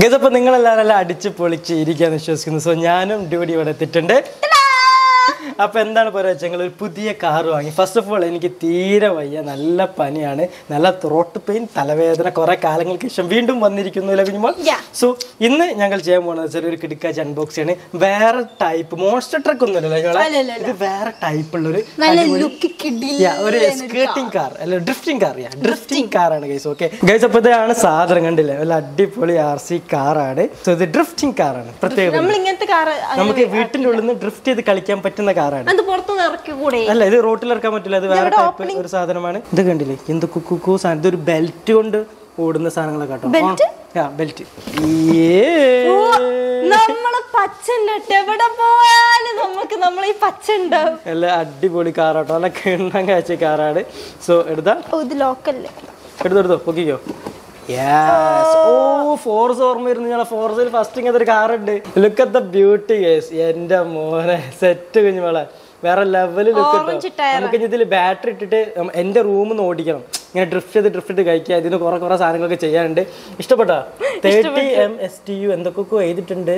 ഗതപ്പോ നിങ്ങളെല്ലാവരും അടിച്ച് പൊളിച്ച് ഇരിക്കാന്ന് വിശ്വസിക്കുന്നു. സോ ഞാനും ഡ്യൂട്ടി ഇവിടെ എത്തിയിട്ടുണ്ട്. അപ്പൊ എന്താണ് പറയുക ഞങ്ങൾ ഒരു പുതിയ കാർ വാങ്ങി. ഫസ്റ്റ് ഓഫ് ഓൾ എനിക്ക് തീരെ വയ്യ. നല്ല പനിയാണ്. നല്ല ത്രോട്ട് പെയിൻ തലവേദന കുറേ കാലങ്ങൾക്ക് ശേഷം വീണ്ടും വന്നിരിക്കുന്നു അല്ലേ കുഞ്ഞുമോൾ? സോ ഇന്ന് ഞങ്ങൾ ചെയ്യാൻ പോകുന്നത് വെച്ചാൽ ഒരു കിടക്കാച്ച് അൺബോക്സ് ആണ്. വേറെ ടൈപ്പ് മോൺസ്റ്റർ ട്രക്ക് ഒന്നും അല്ല, അല്ല, ഇത് വേറെ ടൈപ്പ് ഉള്ള ഒരു സ്കേട്ടിംഗ് കാർ അല്ല ഡ്രിഫ്റ്റിംഗ് കാർ ഡ്രിഫ്റ്റിംഗ് കാറാണ് ഗൈസ് ഓക്കെ ഗൈസ് അപ്പോൾ ഇതാണ് സാധനം കണ്ടില്ലേ? നല്ല അടിപൊളി ആർ സി കാറാണ് സോ ഇത് ഡ്രിഫ്റ്റിംഗ് കാറാണ് പ്രത്യേകം നമുക്ക് വീട്ടിന്റെ ഉള്ളിൽ നിന്ന് ഡ്രിഫ്റ്റ് ചെയ്ത് കളിക്കാൻ പറ്റുന്ന കാറാണ്. അത് പുറത്തുനിന്ന് ഇറക്കി കൂടെ അല്ല ഇത് റോട്ടിൽ ഇറക്കാൻ പറ്റില്ല ഇത് വേറെ ടൈപ്പ് ഒരു സാധനമാണ്. ഇത് കണ്ടില്ലേ? എന്ത് കുക്കു സാധനം. ഇതൊരു ബെൽറ്റ് കൊണ്ട് ഓടുന്ന സാധനങ്ങളൊക്കെ കേട്ടോ. ബെൽറ്റ് നമ്മളെ എവിടെ പോയാലും നമുക്ക് നമ്മൾ ഈ നല്ല അടിപൊളി കാറാട്ടോ നല്ല കിണ്ണം കാഴ്ച കാറാണ് സോ എടുത്താ? ഇത് ലോക്കല്ലേ എടുത്തോ? പൊക്കിക്കോ? ഓ ഫോർസ് ഓർമ്മ വരുന്നു ഞങ്ങളെ ഫോർസിൽ ഫസ്റ്റ് ഇങ്ങനത്തെ ഒരു കാറുണ്ട് look at the beauty guys എന്റെ മോനെ സെറ്റ് കുഞ്ഞുമോളെ വേറെ ലെവൽ ലുക്ക്. നമുക്ക് ഇതിൽ ബാറ്ററി ഇട്ടിട്ട് എന്റെ റൂമിൽ നിന്ന് ഓടിക്കണം. ഇങ്ങനെ ഡ്രിഫ്റ്റ് ചെയ്ത് ഡ്രിഫ്റ്റ് ചെയ്ത് കഴിക്കുക. ഇതിന് കുറെ കുറെ സാധനങ്ങളൊക്കെ ചെയ്യാനുണ്ട്. ഇഷ്ടപ്പെട്ടോ? Thirty M S T U എന്തൊക്കെ എഴുതിയിട്ടുണ്ട്.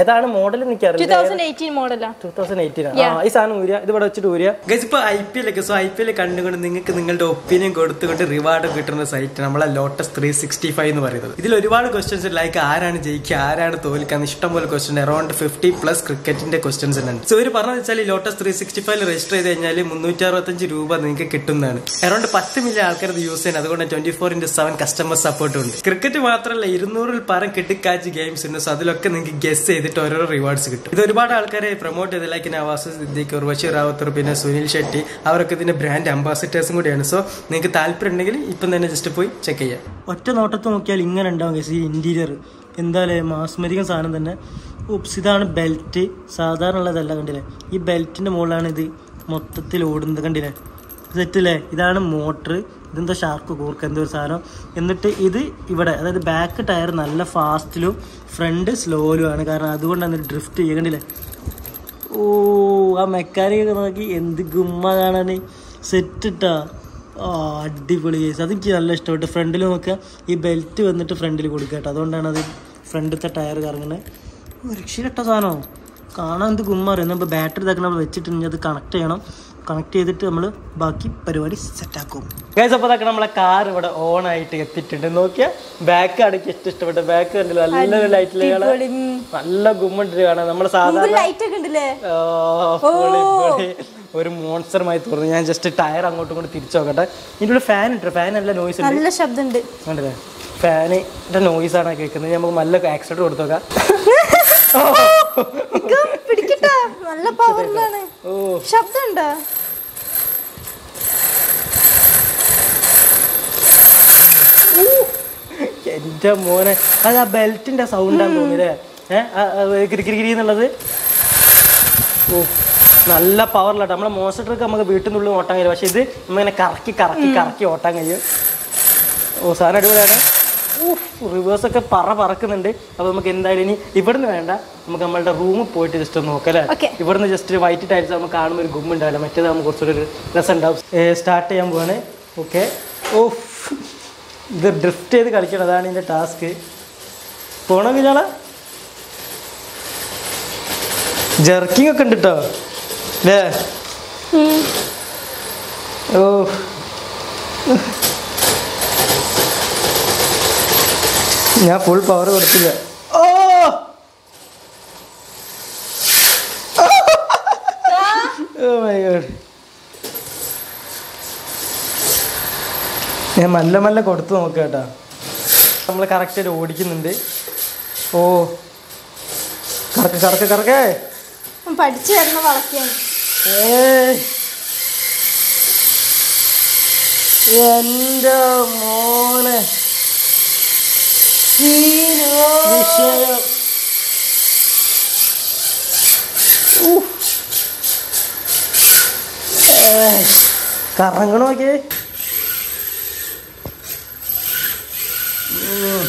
ഏതാണ് മോഡൽ ടൂ എനിക്കറിയില്ല. തൗസൻഡ് മോഡലാ ടൂ തൗസൻഡ് ഈ സാധനം ഊരിയ ഇത് ഇവിടെ വെച്ചിട്ട് ഊരിയ. ഗൈസ് ഇപ്പൊ ഐ പി എൽ ഒക്കെ സോ ഐ പി എൽ കണ്ടുകൊണ്ട് നിങ്ങൾക്ക് നിങ്ങളുടെ ഒപ്പീനിയൻ കൊടുത്തുകൊണ്ട് റിവാർഡ് കിട്ടുന്ന സൈറ്റ് നമ്മളെ ലോട്ടസ് ത്രീ സിക്സ്റ്റി ഫൈവ് എന്ന് പറയുന്നത്. ഇതിൽ ഒരുപാട് ക്വസ്റ്റ്യൻസ് ലൈക്ക് ആരാണ് ജയിക്കുക ആരാണ് തോൽക്കുക ഇഷ്ടം പോലെ ക്വസ്റ്റ്യൻ അറൌണ്ട് ഫിഫ്റ്റി പ്ലസ് ക്രിക്കറ്റിന്റെ ക്വസ്റ്റ്യൻസ് ഉണ്ട്. സോ ഒരു പറഞ്ഞു വെച്ചാൽ ഈ Lotus three sixty five register ചെയ്ത് കഴിഞ്ഞാൽ മുന്നൂറ്റി അറുപത്തഞ്ച് രൂപ നിങ്ങൾക്ക് കിട്ടുന്നതാണ്. അറൌണ്ട് പത്ത് മില്യൺ ആൾക്കാർ ഇത് യൂസ് ചെയ്യുന്നത് അതുകൊണ്ട് twenty four into seven customer സപ്പോർട്ടും ഉണ്ട്. ക്രിക്കറ്റ് മാത്രമല്ല ഇരുന്നൂറിൽ പരം കിട്ടിക്കാച്ച് ഗെയിംസ് ഉണ്ട്. സോ അതിലൊക്കെ നിങ്ങൾക്ക് ഗസ് ചെയ്തിട്ട് ഓരോരോ റിവാർഡ്സ് കിട്ടും. ഇത് ഒരുപാട് ആൾക്കാരെ പ്രൊമോട്ട് ചെയ്ത് ലൈക്ക് നവാസ് സിദ്ദീഖ് ഉർവശി റാവത്തർ പിന്നെ സുനിൽ ഷെട്ടി അവരൊക്കെ ഇതിന്റെ ബ്രാൻഡ് അംബാസിഡേഴ്സും കൂടിയാണ്. സോ നിങ്ങൾക്ക് താല്പര്യം ഉണ്ടെങ്കിൽ ഇപ്പം തന്നെ ജസ്റ്റ് പോയി ചെക്ക് ചെയ്യാം. ഒറ്റ നോട്ടത്ത് നോക്കിയാൽ ഇങ്ങനെ ഉണ്ടാവും ഗസ് ഈ ഇന്റീരിയർ എന്തായാലും മാസ്മരികം സാധനം തന്നെ. ഉപ്സ് ഇതാണ് ബെൽറ്റ് സാധാരണ ഉള്ളതല്ല കണ്ടില്ലേ? ഈ ബെൽറ്റിന്റെ മുകളിലാണ് ഇത് മൊത്തത്തിൽ ഓടുന്നത് കണ്ടില്ലേ? സെറ്റല്ലേ ഇതാണ് മോട്ടർ. ഇതെന്തോ ഷാർക്ക് കൂർക്ക്? എന്തോ ഒരു സാധനം. എന്നിട്ട് ഇത് ഇവിടെ അതായത് ബാക്ക് ടയർ നല്ല ഫാസ്റ്റിലും ഫ്രണ്ട് സ്ലോയിലും ആണ്. കാരണം അതുകൊണ്ടാണ് ഡ്രിഫ്റ്റ് ചെയ്യണ്ടില്ലേ ഓ ആ മെക്കാനിക് നോക്കി എന്ത് ഗുമ്മ കാണാൻ സെറ്റ് ഇട്ടാ. ആ അടിപൊളി കേസ് അതെനിക്ക് നല്ല ഇഷ്ടപ്പെട്ടു. ഫ്രണ്ടിൽ നോക്കുക. ഈ ബെൽറ്റ് വന്നിട്ട് ഫ്രണ്ടിൽ കൊടുക്കുക കേട്ടോ. അതുകൊണ്ടാണ് അത് ഫ്രണ്ടിലത്തെ ടയർ കറങ്ങുന്നത് രക്ഷയിലിട്ട സാധനമോ കാണാൻ എന്ത് ഗുമ്മ അറിയാം? നമ്മൾ ബാറ്ററി നമ്മൾ വെച്ചിട്ടുണ്ടെങ്കിൽ അത് കണക്ട് ചെയ്യണം. കണക്ട് ചെയ്തിട്ട് നമ്മൾ ബാക്കി പരിപാടി സെറ്റാക്കും ഗൈസ് അപ്പോൾ അതൊക്കെ നമ്മളെ കാർ ഇവിടെ ഓൺ ആയിട്ട് എത്തിയിട്ടുണ്ട്. നോക്കിയാൽ ബാക്ക് അടക്കി ഏറ്റവും ഇഷ്ടപ്പെട്ട ബാക്ക് കണ്ടില്ല? നല്ലൊരു ലൈറ്റിൽ നല്ല ഗുമ്മുണ്ട് കാണാൻ. നമ്മൾ സാധാരണ ലൈറ്റ് ഒക്കെ ഉണ്ടല്ലേ? ഓ, പൊളി, പൊളി. ഒരു മോൺസ്റ്ററുമായി തോന്നുന്നു. ഞാൻ ജസ്റ്റ് ടയർ അങ്ങോട്ടും ഇങ്ങോട്ട് തിരിച്ചു നോക്കട്ടെ. ഇതിന്റെ ഒരു ഫാൻ ഉണ്ട്. ഫാൻ നല്ല നോയ്സ് ഉണ്ട്. നല്ല ശബ്ദമുണ്ട്. കണ്ടില്ലേ? ഫാനിന്റെ നോയിസ് ആണ് കേൾക്കുന്നത്? നമുക്ക് നല്ല ആക്സിഡന്റ് കൊടുത്തു നോക്കാം. പിടിക്കട്ടാ. നല്ല പവറിലാണ് ഓ. ശബ്ദം ഉണ്ടോ എന്റെ മോനെ. അത് ആ ബെൽറ്റിന്റെ സൗണ്ടാന്ന് തോന്നില്ലേ ഏഹ് എന്നുള്ളത്? ഓ നല്ല പവറിലാട്ടോ നമ്മളെ മോശം ട്രക്ക് നമുക്ക് വീട്ടിൽ നിന്നുള്ളിൽ ഓട്ടാൻ കഴിയും പക്ഷെ ഇത് നമ്മളിങ്ങനെ കറക്കി കറക്കി കറക്കി ഓട്ടാൻ കഴിയും. ഓ സാധനം അടിപൊളിയാണ്. റിവേഴ്സ് ഒക്കെ പറ പറക്കുന്നുണ്ട്. അപ്പോൾ നമുക്ക് എന്തായാലും ഇനി ഇവിടുന്ന് വേണ്ട. നമുക്ക് നമ്മളുടെ റൂമിൽ പോയിട്ട് ജസ്റ്റ് ഒന്ന് നോക്കാം അല്ലേ? ഇവിടുന്ന് ജസ്റ്റ് വൈറ്റ് ടൈൽസ് നമുക്ക് കാണുമ്പോൾ ഒരു ഗുമ്മുണ്ടാവില്ല മറ്റേത് നമുക്ക് കുറച്ചുകൂടി രസം ഉണ്ടാവും. സ്റ്റാർട്ട് ചെയ്യാൻ പോവാണ്. ഓക്കെ ഓ ഇത് ഡ്രിഫ്റ്റ് ചെയ്ത് കളിക്കണം. അതാണ് ഇതിന്റെ ടാസ്ക് പോണോ കുഞ്ഞാളെ ജർക്കിംഗ് ഒക്കെ ഉണ്ട് കേട്ടോ അല്ലേ ഓ ഞാൻ ഫുൾ പവർ കൊടുത്തില്ല. ഓ! ഓ മൈ ഗോഡ് ഞാൻ മല്ല മല്ല കൊടുത്തു നോക്കാം കേട്ടോ. നമ്മൾ കറക്റ്റായിട്ട് ഓടിക്കുന്നുണ്ട്. ഓ. കറക്ക് കറക്ക് കറക്കേ. പഠിച്ചു വരുന്ന വളക്കാൻ. എന്റെ മോനെ. വിഷയം ഉഫ്. ഏയ്. കറങ്ങണ നോക്കിയേ ഉം.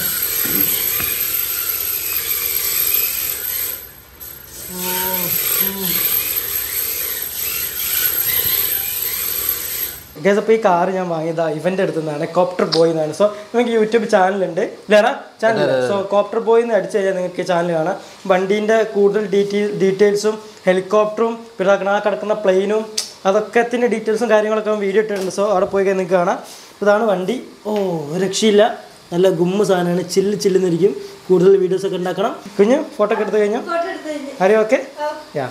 ഗൈസ് അപ്പോൾ ഈ കാർ ഞാൻ വാങ്ങിയത് ഇവന്റെ അടുത്ത് നിന്നാണ് കോപ്റ്റർ ബോയ് എന്നാണ്. സോ നിങ്ങൾക്ക് യൂട്യൂബ് ചാനലുണ്ട് ഇല്ലേടാ ചാനൽ സോ കോപ്റ്റർ ബോയ് എന്ന് അടിച്ചു കഴിഞ്ഞാൽ നിങ്ങൾക്ക് ചാനൽ കാണാം. വണ്ടീന്റെ കൂടുതൽ ഡീറ്റെയിൽ ഡീറ്റെയിൽസും ഹെലികോപ്റ്ററും പിന്നെ ആ കിടക്കുന്ന പ്ലെയിനും അതൊക്കെ തന്നെ ഡീറ്റെയിൽസും കാര്യങ്ങളൊക്കെ വീഡിയോ ഇട്ടിട്ടുണ്ട്. സോ അവിടെ പോയി കഴിഞ്ഞാൽ നിങ്ങൾക്ക് കാണാം. ഇതാണ് വണ്ടി. ഓ രക്ഷയില്ല. നല്ല ഗുമ്മ സാധനമാണ്. ചില്ല് ചില്ലുന്നിരിക്കും. കൂടുതൽ വീഡിയോസൊക്കെ ഉണ്ടാക്കണം. കുഞ്ഞ് ഫോട്ടോ ഒക്കെ എടുത്തു കഴിഞ്ഞാൽ അറിയോ ഓക്കെ യാ